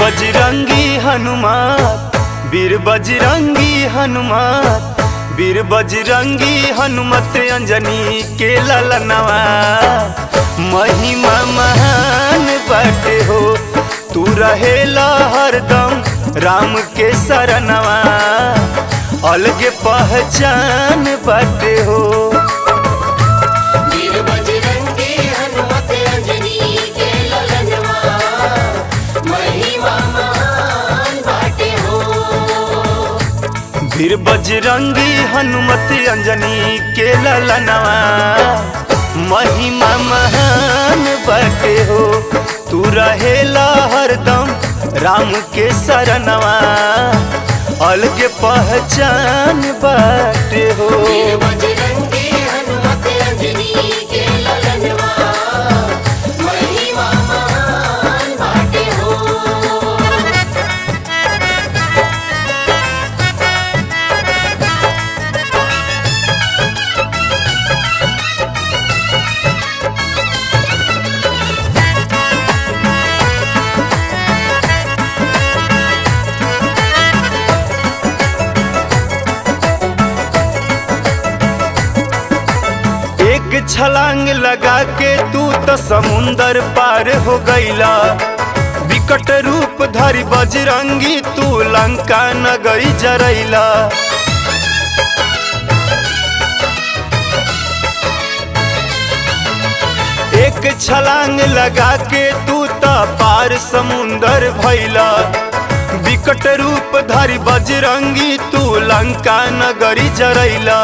बजरंगी हनुमान, वीर बजरंगी हनुमान, वीर बजरंगी हनुमत अंजनी के ललनवा महिमा महान बाटे हो, तू रहेला हरदम राम के शरणवा अलग पहचान बाटे हो। वीर बजरंगी हनुमत अंजनी के ललनवा। महिमा महान बटे हो, तू रहेला हरदम राम के शरणवा। अलग पहचान बाटे हो। छलांग लगा के तू तो समुंदर पार हो गईला। विकट रूप धरी बजरंगी तू लंका नगरी जरैला। एक छलांग लगा के तू तो पार समुंदर भैला। विकट रूप धरी बजरंगी तू लंका नगरी जरैला।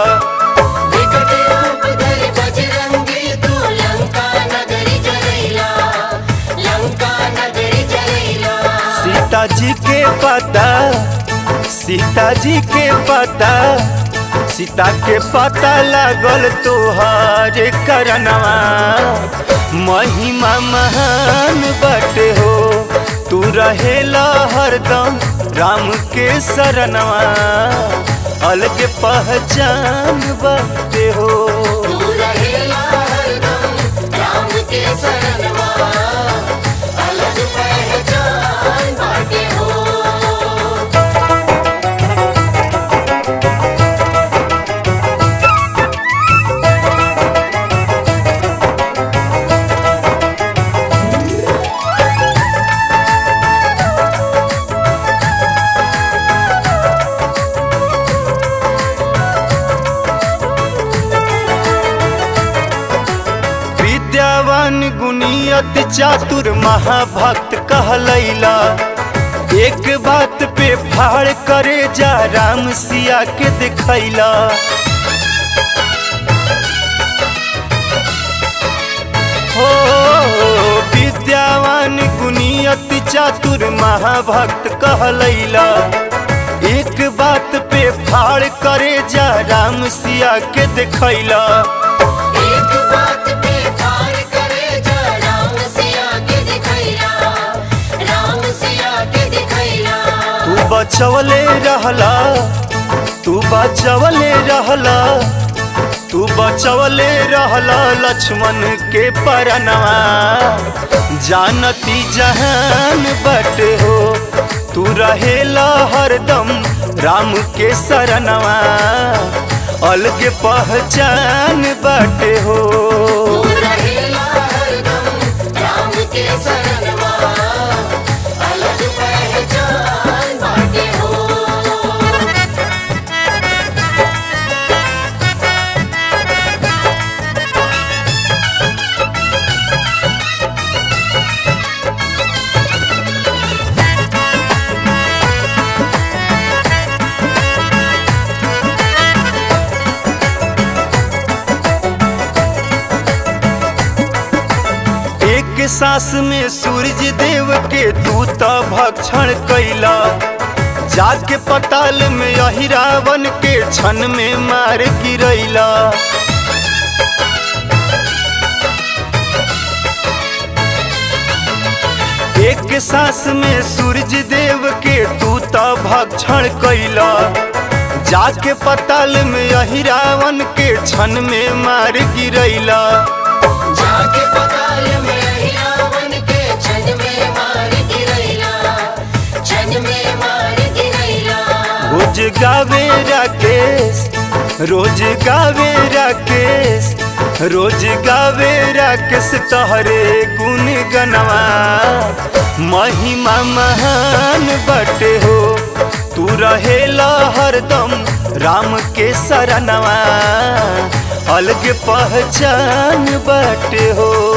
सीता जी के पता सीता जी के पता, सीता के पता लागल तोहर करनवा। महिमा महान बटे हो, तू रहेला हरदम राम के शरणवा। अलग पहचान बटे हो। गुनियत चातुर महाभक्त कहलैला एक बात पे फाड़ करे जा राम सिया के दिखैला। हो, विद्यावान गुनियत चातुर महाभक्त कहलैला एक बात पे फाड़ करे जा राम सिया के दिखैला। बचवले रहला, तू बचवले रहला, तू बचवले रहला लक्ष्मण के परनवा जानती जहान बट हो, तू रहेला हरदम राम के शरणवा अलग पहचान बट हो। एक सांस में सूरज देव के तू तो भक्षण कैला जाके पताल में यही रावण के क्षण में मार गिरैला एक सांस में सूरज देव के तू तो भक्षण कैला जाके पताल में यही रावण के के छन में मार गिरैला रोज गावे राकेश रोज गावे राकेश रोज गावे राकेश तहरे गुण गनवा। महिमा महान बटे हो, तू रहेला हरदम राम के शरणवा। अलग पहचान बाटे हो।